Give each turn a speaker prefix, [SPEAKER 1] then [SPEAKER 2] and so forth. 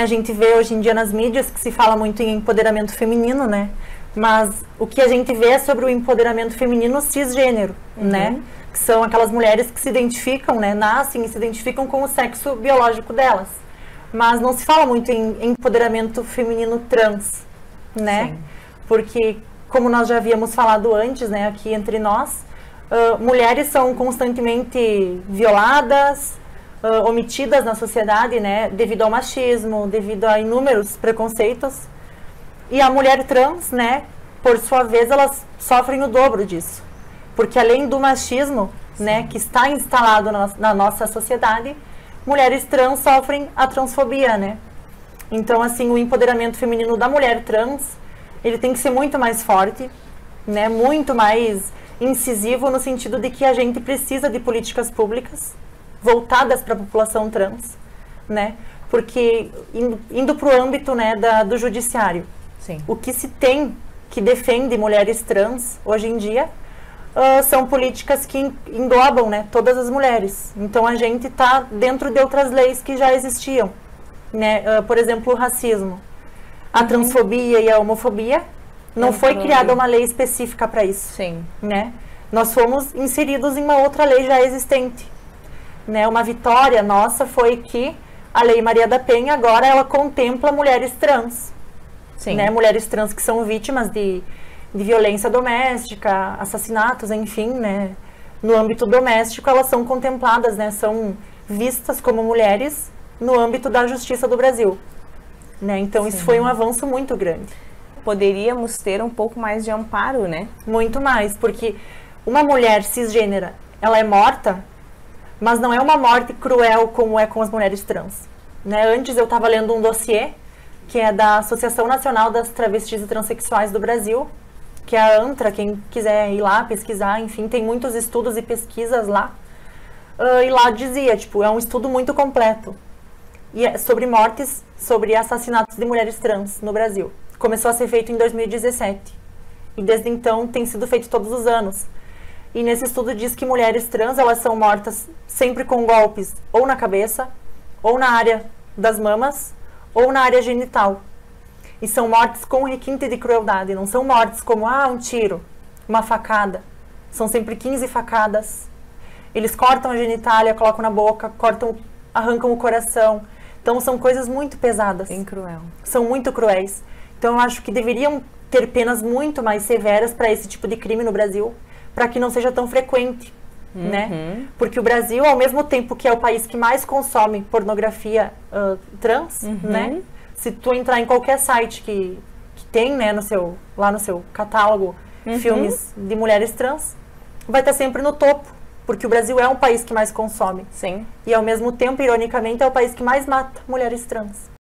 [SPEAKER 1] A gente vê hoje em dia nas mídias que se fala muito em empoderamento feminino, né? Mas o que a gente vê é sobre o empoderamento feminino cisgênero, uhum. né? Que são aquelas mulheres que se identificam, né? Nascem e se identificam com o sexo biológico delas. Mas não se fala muito em empoderamento feminino trans, né? Sim. Porque, como nós já havíamos falado antes, né? Aqui entre nós, uh, mulheres são constantemente violadas, uh, omitidas na sociedade, né? Devido ao machismo, devido a inúmeros preconceitos. E a mulher trans, né? Por sua vez, elas sofrem o dobro disso. Porque além do machismo, né, que está instalado na, na nossa sociedade, mulheres trans sofrem a transfobia, né? Então, assim, o empoderamento feminino da mulher trans, ele tem que ser muito mais forte, né? Muito mais incisivo no sentido de que a gente precisa de políticas públicas voltadas para a população trans, né? Porque indo para o âmbito, né, da, do judiciário,
[SPEAKER 2] Sim.
[SPEAKER 1] o que se tem que defende mulheres trans hoje em dia uh, são políticas que englobam né, todas as mulheres. Então a gente está dentro de outras leis que já existiam. Né? Uh, por exemplo, o racismo. A uhum. transfobia e a homofobia não foi criada uma lei específica para isso.
[SPEAKER 2] Sim.
[SPEAKER 1] Né? Nós fomos inseridos em uma outra lei já existente. Né? Uma vitória nossa foi que a Lei Maria da Penha agora ela contempla mulheres trans. Sim. Né? Mulheres trans que são vítimas de de violência doméstica, assassinatos, enfim, né? No âmbito doméstico, elas são contempladas, né? São vistas como mulheres no âmbito da justiça do Brasil. Né? Então, Sim. isso foi um avanço muito grande.
[SPEAKER 2] Poderíamos ter um pouco mais de amparo, né?
[SPEAKER 1] Muito mais, porque uma mulher cisgênera, ela é morta, mas não é uma morte cruel como é com as mulheres trans. Né? Antes eu estava lendo um dossiê que é da Associação Nacional das Travestis e Transsexuais do Brasil, que é a ANTRA, quem quiser ir lá pesquisar, enfim, tem muitos estudos e pesquisas lá. Uh, e lá dizia, tipo, é um estudo muito completo. E é sobre mortes, sobre assassinatos de mulheres trans no Brasil. Começou a ser feito em 2017. E desde então tem sido feito todos os anos. E nesse estudo diz que mulheres trans, elas são mortas sempre com golpes ou na cabeça, ou na área das mamas, ou na área genital. E são mortes com requinte de crueldade, não são mortes como, ah, um tiro, uma facada. São sempre 15 facadas. Eles cortam a genitália, colocam na boca, cortam, arrancam o coração. Então são coisas muito pesadas.
[SPEAKER 2] Bem cruel.
[SPEAKER 1] São muito cruéis. Então eu acho que deveriam ter penas muito mais severas para esse tipo de crime no Brasil, para que não seja tão frequente. Né? Uhum. Né? Porque o Brasil, ao mesmo tempo que é o país que mais consome pornografia uh, trans, uhum. né? se tu entrar em qualquer site que, que tem, né, no seu, lá no seu catálogo, uhum. filmes de mulheres trans, vai estar sempre no topo. Porque o Brasil é um país que mais consome.
[SPEAKER 2] Sim.
[SPEAKER 1] E ao mesmo tempo, ironicamente, é o país que mais mata mulheres trans.